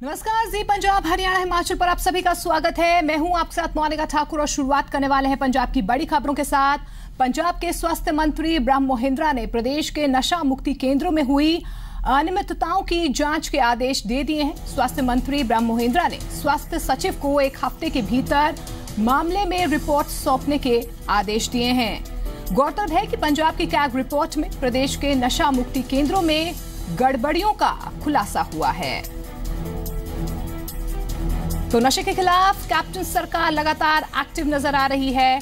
नमस्कार, जी पंजाब, हरियाणा, हिमाचल पर आप सभी का स्वागत है। मैं हूँ आपके साथ मोनिका ठाकुर और शुरुआत करने वाले हैं पंजाब की बड़ी खबरों के साथ। पंजाब के स्वास्थ्य मंत्री ब्रह्म मोहिंद्रा ने प्रदेश के नशा मुक्ति केंद्रों में हुई अनियमितताओं की जाँच के आदेश दे दिए हैं। स्वास्थ्य मंत्री ब्रह्म मोहिंद्रा ने स्वास्थ्य सचिव को एक हफ़्ते के भीतर मामले में रिपोर्ट सौंपने के आदेश दिए हैं। गौरतलब है कि पंजाब की कैग रिपोर्ट में प्रदेश के नशा मुक्ति केंद्रों में गड़बड़ियों का खुलासा हुआ है। तो नशे के खिलाफ कैप्टन सरकार लगातार एक्टिव नज़र आ रही है।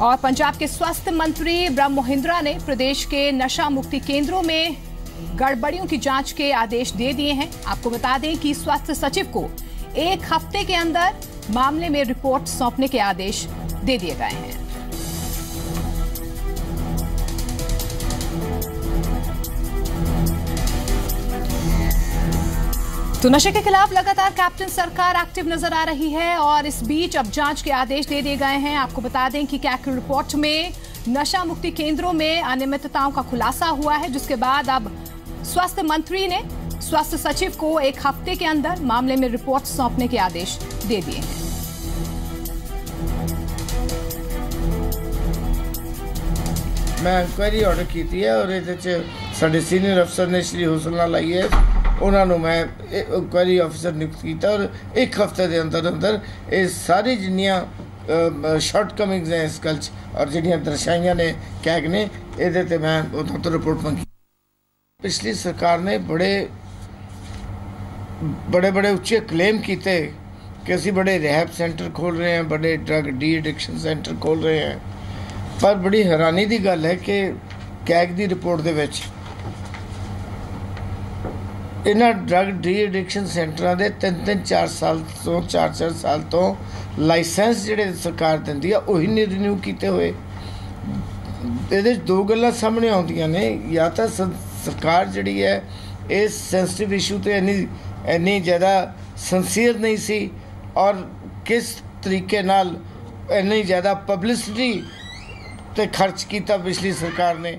और पंजाब के स्वास्थ्य मंत्री ब्रह्म मोहिंद्रा ने प्रदेश के नशा मुक्ति केंद्रों में गड़बड़ियों की जाँच के आदेश दे दिए हैं। आपको बता दें कि स्वास्थ्य सचिव को एक हफ़्ते के अंदर मामले में रिपोर्ट सौंपने के आदेश दे दिए गए हैं। तो नशे के खिलाफ लगातार कैप्टन सरकार एक्टिव नज़र आ रही है और इस बीच अब जाँच के आदेश दे दिए गए हैं। आपको बता दें कि कैक रिपोर्ट में नशा मुक्ति केंद्रों में अनियमितताओं का खुलासा हुआ है, जिसके बाद अब स्वास्थ्य मंत्री ने स्वास्थ्य सचिव को एक हफ़्ते के अंदर मामले में रिपोर्ट सौंपने के आदेश दे दिए हैं। मैं इंक्वायरी ऑर्डर की थी है और साढ़े सीनियर अफसर ने श्री हुसलना है। ਉਹਨਾਂ ਨੂੰ ਮੈਂ ਇਨਕੁਆਇਰੀ ਅਫਸਰ ਨਿਯੁਕਤ ਕੀਤਾ ਔਰ ਇੱਕ ਹਫ਼ਤੇ ਦੇ ਅੰਦਰ ਅੰਦਰ ਇਹ ਸਾਰੀ ਜਿੰਨੀਆਂ ਸ਼ਾਰਟ ਕਮਿੰਗਸ ਹੈ ਇਸ ਗੱਲ 'ਚ ਔਰ ਜਿਹੜੀਆਂ ਦਰਸਾਈਆਂ ਨੇ, ਕੈਗ ਨੇ, ਇਹਦੇ ਤੇ ਮੈਂ ਉਹਨਾਂ ਤੋਂ ਰਿਪੋਰਟ ਮੰਗੀ। ਪਿਛਲੀ ਸਰਕਾਰ ਨੇ ਬੜੇ ਬੜੇ ਬੜੇ ਉੱਚੇ ਕਲੇਮ ਕੀਤੇ ਕਿ ਅਸੀਂ ਬੜੇ ਰਹਿਬ ਸੈਂਟਰ ਖੋਲ ਰਹੇ ਹਾਂ, ਬੜੇ ਡਰਗ ਡੀ ਐਡਿਕਸ਼ਨ ਸੈਂਟਰ ਖੋਲ ਰਹੇ ਹਾਂ। ਪਰ ਬੜੀ ਹੈਰਾਨੀ ਦੀ ਗੱਲ ਹੈ ਕਿ ਕੈਗ ਦੀ ਰਿਪੋਰਟ ਦੇ ਵਿੱਚ ਇਹਨਾਂ ਡਰਗ ਡੀ ਐਡਿਕਸ਼ਨ ਸੈਂਟਰਾਂ ਦੇ 3-3 4 ਸਾਲ ਤੋਂ 4-4 ਸਾਲ ਤੋਂ ਲਾਇਸੈਂਸ ਜਿਹੜੇ ਸਰਕਾਰ ਦਿੰਦੀ ਆ, ਉਹੀ ਨਹੀਂ ਰਿਨਿਊ ਕੀਤੇ ਹੋਏ। ਇਹਦੇ ਦੋ ਗੱਲਾਂ ਸਾਹਮਣੇ ਆਉਂਦੀਆਂ ਨੇ, ਜਾਂ ਤਾਂ ਸਰਕਾਰ ਜਿਹੜੀ ਹੈ ਇਸ ਸੈਂਸਿਟਿਵ ਇਸ਼ੂ ਤੇ ਇੰਨੀ ਇੰਨੀ ਜ਼ਿਆਦਾ ਸੰਸੀਅਰ ਨਹੀਂ ਸੀ, ਔਰ ਕਿਸ ਤਰੀਕੇ ਨਾਲ ਇੰਨੀ ਜ਼ਿਆਦਾ ਪਬਲਿਸਿਟੀ ਤੇ ਖਰਚ ਕੀਤਾ ਪਿਛਲੀ ਸਰਕਾਰ ਨੇ।